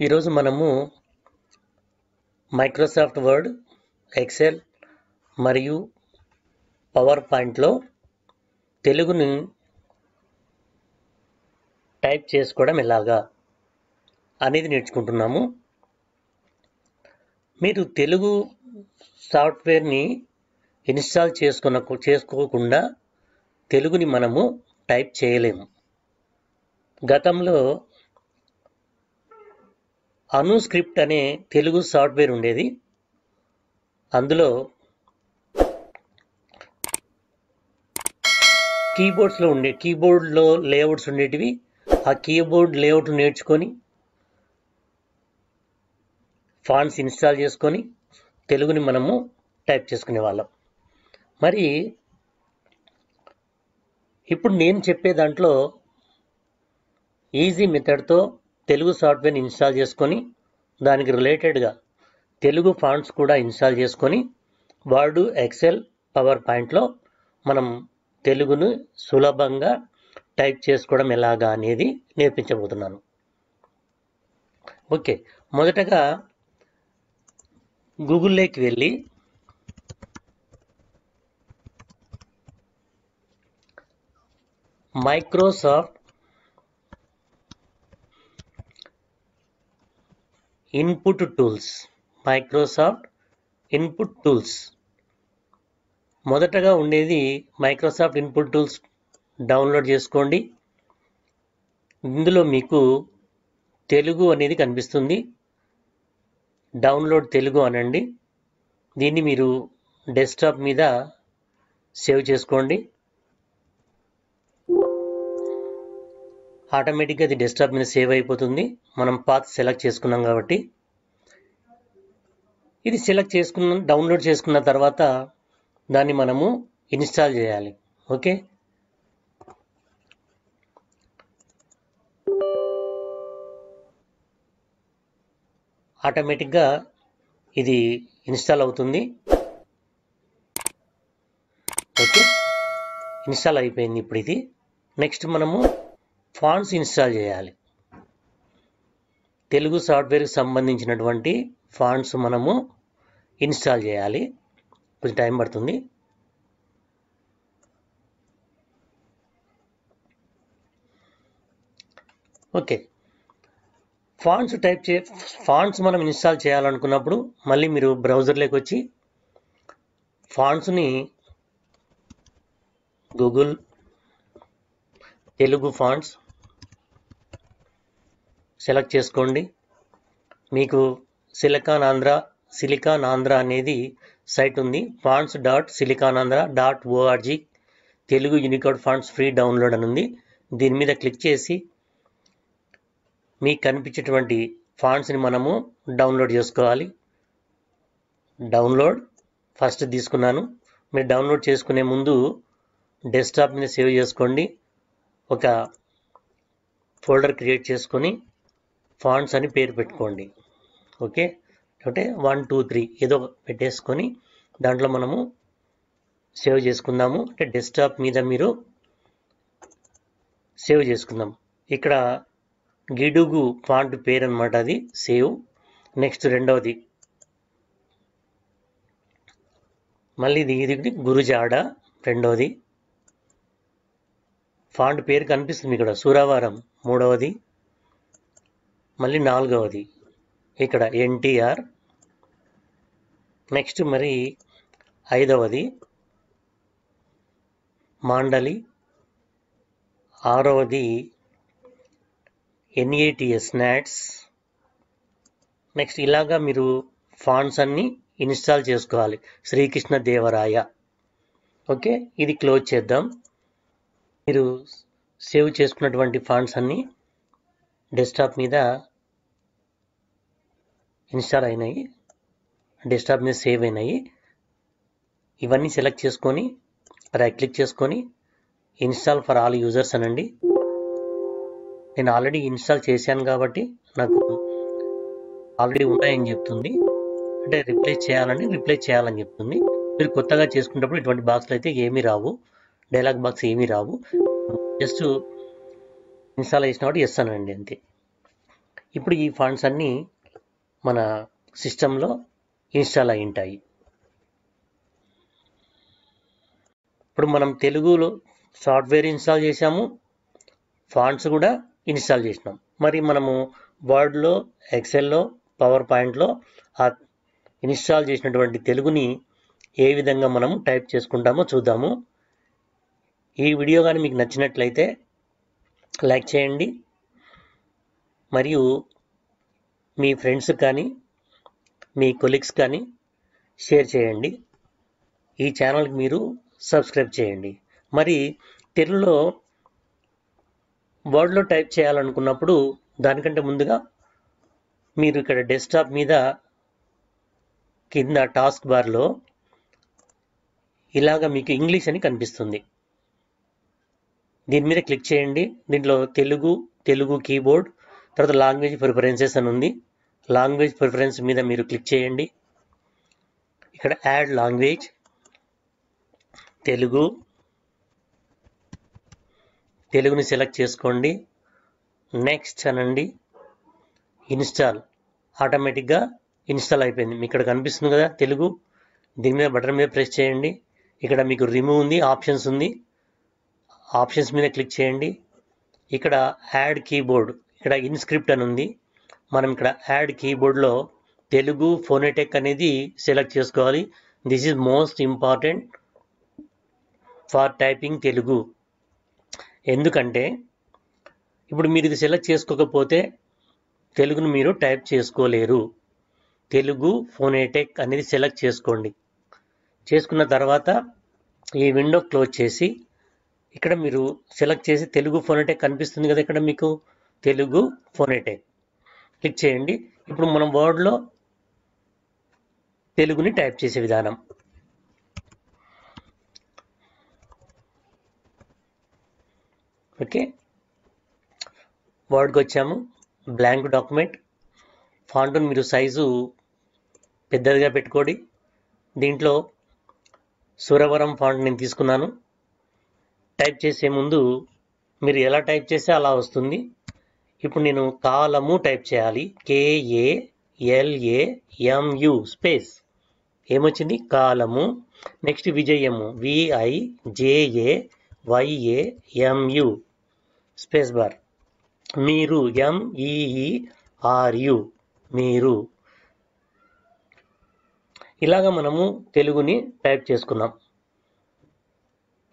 ఈరోజు మనము Microsoft Word Excel మరియు పవర్ పాయింట్లో తెలుగుని టైప్ చేసుకోవడం ఎలాగా అనేది నేర్చుకుంటున్నాము. మీరు తెలుగు సాఫ్ట్వేర్ని ఇన్స్టాల్ చేసుకున్న చేసుకోకుండా తెలుగుని మనము టైప్ చేయలేము. గతంలో అనుస్క్రిప్ట్ అనే తెలుగు సాఫ్ట్వేర్ ఉండేది. అందులో కీబోర్డ్స్లో ఉండే కీబోర్డ్లో లేఅవుట్స్ ఉండేటివి. ఆ కీబోర్డ్ లేఅవుట్ నేర్చుకొని ఫాంట్స్ ఇన్స్టాల్ చేసుకొని తెలుగుని మనము టైప్ చేసుకునే వాళ్ళం. మరి ఇప్పుడు నేను చెప్పే దాంట్లో ఈజీ మెథడ్తో తెలుగు సాఫ్ట్వేర్ని ఇన్స్టాల్ చేసుకొని దానికి రిలేటెడ్గా తెలుగు ఫాంట్స్ కూడా ఇన్స్టాల్ చేసుకొని వర్డ్ ఎక్సెల్ పవర్ పాయింట్లో మనం తెలుగును సులభంగా టైప్ చేసుకోవడం ఎలాగా అనేది నేర్పించబోతున్నాను. ఓకే మొదటగా గూగుల్లోకి వెళ్ళి Microsoft input tools Microsoft input tools మొదటగా ఉండేది మైక్రోసాఫ్ట్ ఇన్పుట్ టూల్స్ డౌన్లోడ్ చేసుకోండి. ఇందులో మీకు తెలుగు అనేది కనిపిస్తుంది. డౌన్లోడ్ తెలుగు అనండి. దీన్ని మీరు డెస్క్టాప్ మీద సేవ్ చేసుకోండి. ఆటోమేటిక్గా అది డెస్క్టాప్ మీద సేవ్ అయిపోతుంది. మనం పాత్ సెలెక్ట్ చేసుకున్నాం కాబట్టి. ఇది సెలెక్ట్ చేసుకున్న డౌన్లోడ్ చేసుకున్న తర్వాత దాన్ని మనము ఇన్స్టాల్ చేయాలి. ఓకే? ఆటోమేటిక్గా ఇది ఇన్స్టాల్ అవుతుంది. ఓకే? ఇన్స్టాల్ అయిపోయింది ఇప్పుడు ఇది. నెక్స్ట్ మనము ఫాంట్స్ ఇన్స్టాల్ చేయాలి. తెలుగు సాఫ్ట్వేర్కి సంబంధించినటువంటి ఫాంట్స్ మనము ఇన్స్టాల్ చేయాలి. కొంచెం టైం పడుతుంది. ఓకే. ఫాంట్స్ టైప్ చే ఫాంట్స్ మనం ఇన్స్టాల్ చేయాలనుకున్నప్పుడు మళ్ళీ మీరు బ్రౌజర్లోకి వచ్చి ఫాంట్స్ని గూగుల్ తెలుగు ఫాంట్స్ సెలెక్ట్ చేసుకోండి. మీకు సిలికాన్ ఆంధ్ర సిలికాన్ ఆంధ్ర అనేది సైట్ ఉంది. Fonts dot silicon Andhra dot ORG Telugu Unicode fonts free download అని ఉంది. దీని మీద క్లిక్ చేసి మీకు కనిపించేటువంటి ఫాంట్స్ని మనము డౌన్లోడ్ చేసుకోవాలి. డౌన్లోడ్ ఫస్ట్ తీసుకున్నాను. మీరు డౌన్లోడ్ చేసుకునే ముందు డెస్క్టాప్ మీద సేవ్ చేసుకోండి. ఒక ఫోల్డర్ క్రియేట్ చేసుకొని ఫాంట్స్ అని పేరు పెట్టుకోండి. ఓకే? అంటే వన్ టూ త్రీ ఏదో పెట్టేసుకొని దాంట్లో మనము సేవ్ చేసుకుందాము. అంటే డెస్క్టాప్ మీద మీరు సేవ్ చేసుకుందాం. ఇక్కడ గిడుగు ఫాంట్ పేరు అనమాట అది. సేవ్. నెక్స్ట్ రెండవది. మళ్ళీ ఇది ఇది గురుజాడ రెండవది. ఫాంట్ పేరు కనిపిస్తుంది ఇక్కడ సూరావారం మూడవది. మళ్ళీ నాలుగవది. ఇక్కడ ఎన్టీఆర్. నెక్స్ట్ మరి ఐదవది. మాండలి. ఆరవది ఎన్ఏటిఎస్ నాట్స్. నెక్స్ట్ ఇలాగా మీరు ఫాంట్స్ అన్నీ ఇన్స్టాల్ చేసుకోవాలి. శ్రీకృష్ణ దేవరాయ. ఓకే ఇది క్లోజ్ చేద్దాం. మీరు సేవ్ చేసుకున్నటువంటి ఫాంట్స్ అన్నీ డెస్క్టాప్ మీద ఇన్స్టాల్ అయినాయి. డెస్క్టాప్ మీద సేవ్ అయినాయి. ఇవన్నీ సెలెక్ట్ చేసుకొని రైట్ క్లిక్ చేసుకొని ఇన్స్టాల్ ఫర్ ఆల్ యూజర్స్ అనండి. నేను ఆల్రెడీ ఇన్స్టాల్ చేశాను కాబట్టి నాకు ఆల్రెడీ ఉన్నాయని చెప్తుంది. అంటే రిప్లేస్ చేయాలని రిప్లేస్ చేయాలని చెప్తుంది. మీరు కొత్తగా చేసుకునేటప్పుడు ఇటువంటి బాక్స్లు అయితే ఏమీ రావు. డైలాగ్ బాక్స్ ఏమీ రావు. జస్ట్ ఇన్స్టాల్ చేసిన వాటి ఎస్ అనండి అంతే. ఇప్పుడు ఈ ఫాంట్స్ అన్నీ మన సిస్టంలో ఇన్స్టాల్ అయి ఉంటాయి ఇప్పుడు మనం తెలుగులో సాఫ్ట్వేర్ ఇన్స్టాల్ చేసాము ఫాంట్స్ కూడా ఇన్స్టాల్ చేసినాం. మరి మనము వర్డ్లో ఎక్సెల్లో పవర్ పాయింట్లో ఆ ఇన్స్టాల్ చేసినటువంటి తెలుగుని ఏ విధంగా మనం టైప్ చేసుకుంటామో చూద్దాము. ఈ వీడియో కానీ మీకు నచ్చినట్లయితే లైక్ చేయండి. మరియు మీ ఫ్రెండ్స్ కానీ మీ కొలీగ్స్ కానీ షేర్ చేయండి. ఈ ఛానల్కి మీరు సబ్స్క్రైబ్ చేయండి. మరి తెలుగులో వర్డ్లో టైప్ చేయాలనుకున్నప్పుడు దానికంటే ముందుగా మీరు ఇక్కడ డెస్క్టాప్ మీద కింద టాస్క్ బార్లో ఇలాగ మీకు ఇంగ్లీష్ అని కనిపిస్తుంది. దీని మీద క్లిక్ చేయండి. దీంట్లో తెలుగు తెలుగు కీబోర్డ్ తర్వాత లాంగ్వేజ్ ప్రిఫరెన్సెస్ అని ఉంది. లాంగ్వేజ్ ప్రిఫరెన్స్ మీద మీరు క్లిక్ చేయండి. ఇక్కడ యాడ్ లాంగ్వేజ్ తెలుగు తెలుగుని సెలెక్ట్ చేసుకోండి. నెక్స్ట్ అనండి. ఇన్స్టాల్ ఆటోమేటిక్గా ఇన్స్టాల్ అయిపోయింది. మీకు ఇక్కడ కనిపిస్తుంది కదా తెలుగు. దీని మీద బటన్ మీద ప్రెస్ చేయండి. ఇక్కడ మీకు రిమూవ్ ఉంది ఆప్షన్స్ ఉంది. ఆప్షన్స్ మీద క్లిక్ చేయండి. ఇక్కడ యాడ్ కీబోర్డ్ ఇక్కడ ఇన్స్క్రిప్ట్ అని ఉంది. మనం ఇక్కడ యాడ్ కీబోర్డ్లో తెలుగు ఫోనెటెక్ అనేది సెలెక్ట్ చేసుకోవాలి. This is most important for typing Telugu. ఎందుకంటే ఇప్పుడు మీరు ఇది సెలెక్ట్ చేసుకోకపోతే తెలుగును మీరు టైప్ చేసుకోలేరు. తెలుగు ఫోనేటెక్ అనేది సెలెక్ట్ చేసుకోండి. చేసుకున్న తర్వాత ఈ విండో క్లోజ్ చేసి ఇక్కడ మీరు సెలెక్ట్ చేసి తెలుగు ఫోనేటెక్ కనిపిస్తుంది కదా ఇక్కడ మీకు? తెలుగు ఫోనేటెక్ క్లిక్ చేయండి. ఇప్పుడు మనం వర్డ్లో తెలుగుని టైప్ చేసే విధానం. ఓకే వర్డ్కి వచ్చాము. బ్లాంక్ డాక్యుమెంట్ ఫాంటును మీరు సైజు పెద్దదిగా పెట్టుకోండి. దీంట్లో సూరవరం ఫాంట్ నేను తీసుకున్నాను. టైప్ చేసే ముందు మీరు ఎలా టైప్ చేస్తే అలా వస్తుంది. ఇప్పుడు నేను కాలము టైప్ చేయాలి. K A L A M U space. ఏమొచ్చింది? కాలము. Next Vijayamu. V I J A Y A M U space bar. మీరు M E E R U మీరు. ఇలాగ మనము తెలుగుని టైప్ చేసుకున్నాం.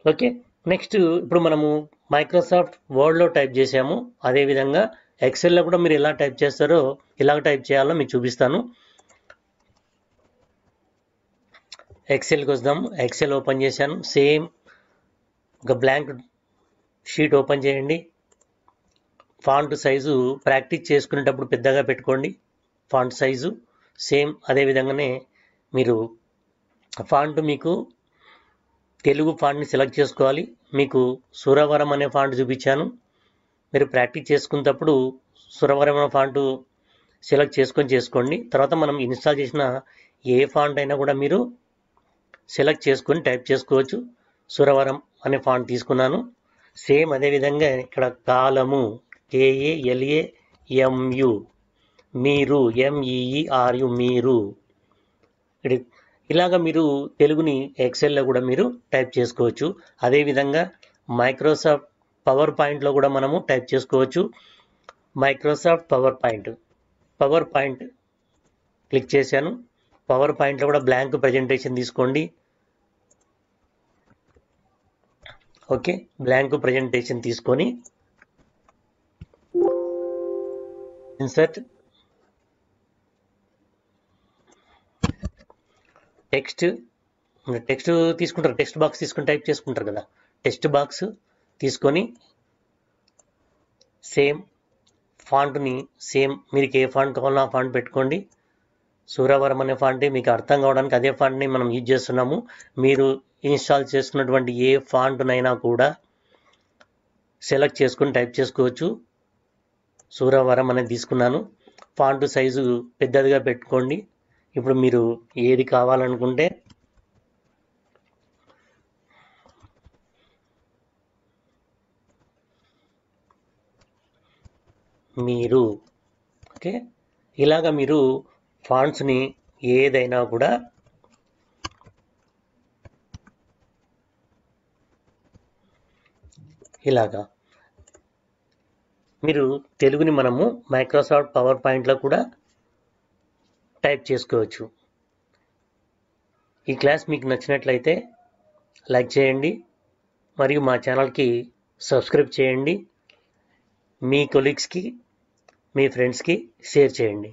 ఓకే? నెక్స్ట్ ఇప్పుడు మనము మైక్రోసాఫ్ట్ వర్డ్లో టైప్ చేసాము అదేవిధంగా ఎక్సెల్లో కూడా మీరు ఎలా టైప్ చేస్తారో ఇలాగ టైప్ చేయాలో మీకు చూపిస్తాను. ఎక్సెల్కి వద్దాం. ఎక్సెల్ ఓపెన్ చేశాను. సేమ్ ఒక బ్లాంక్ షీట్ ఓపెన్ చేయండి. ఫాంట్ సైజు ప్రాక్టీస్ చేసుకునేటప్పుడు పెద్దగా పెట్టుకోండి. ఫాంట్ సైజు సేమ్ అదే విధంగానే మీరు ఫాంట్ మీకు తెలుగు ఫాంట్ని సెలెక్ట్ చేసుకోవాలి. మీకు సురవరం అనే ఫాంట్ చూపించాను. మీరు ప్రాక్టీస్ చేసుకున్నప్పుడు సురవరం అనే ఫాంట్ సెలెక్ట్ చేసుకొని చేసుకోండి. తర్వాత మనం ఇన్స్టాల్ చేసిన ఏ ఫాంట్ అయినా కూడా మీరు సెలెక్ట్ చేసుకొని టైప్ చేసుకోవచ్చు. సురవరం అనే ఫాంట్ తీసుకున్నాను. సేమ్ అదే విధంగా ఇక్కడ కాలము కేఏఎల్ఏ ఎంయు మీరు ఎంఈఈఆర్యు మీరు. ఇక్కడ ఇలాగ మీరు తెలుగుని ఎక్సెల్లో కూడా మీరు టైప్ చేసుకోవచ్చు. అదేవిధంగా మైక్రోసాఫ్ట్ పవర్ పాయింట్లో కూడా మనము టైప్ చేసుకోవచ్చు. Microsoft power point power point click చేశాను. పవర్ పాయింట్లో కూడా బ్లాంక్ ప్రజెంటేషన్ తీసుకోండి. ఓకే బ్లాంక్ ప్రజెంటేషన్ తీసుకొని ఇన్సర్ట్. టెక్స్ట్ టెక్స్ట్ తీసుకుంటారు. టెక్స్ట్ బాక్స్ తీసుకొని టైప్ చేసుకుంటారు కదా. టెక్స్ట్ బాక్స్ తీసుకొని సేమ్ ఫాంట్ని సేమ్ మీకు ఏ ఫాంట్ కావాలో ఆ ఫాంట్ పెట్టుకోండి. సూర్యవరం అనే ఫాంట్ మీకు అర్థం కావడానికి అదే ఫాంట్ని మనం యూజ్ చేస్తున్నాము. మీరు ఇన్స్టాల్ చేసుకున్నటువంటి ఏ ఫాంట్నైనా కూడా సెలెక్ట్ చేసుకొని టైప్ చేసుకోవచ్చు. సూర్యవరం అనేది తీసుకున్నాను. ఫాంట్ సైజు పెద్దదిగా పెట్టుకోండి. ఇప్పుడు మీరు ఏది కావాలనుకుంటే మీరు ఓకే? ఇలాగ మీరు ఫాంట్స్ని ఏదైనా కూడా ఇలాగా మీరు తెలుగుని మనము మైక్రోసాఫ్ట్ పవర్ పాయింట్లో కూడా టైప్ చేసుకోవచ్చు. ఈ క్లాస్ మీకు నచ్చినట్లయితే లైక్ చేయండి మరియు మా ఛానల్కి సబ్స్క్రైబ్ చేయండి. మీ కొలీగ్స్కి మీ ఫ్రెండ్స్కి షేర్ చేయండి.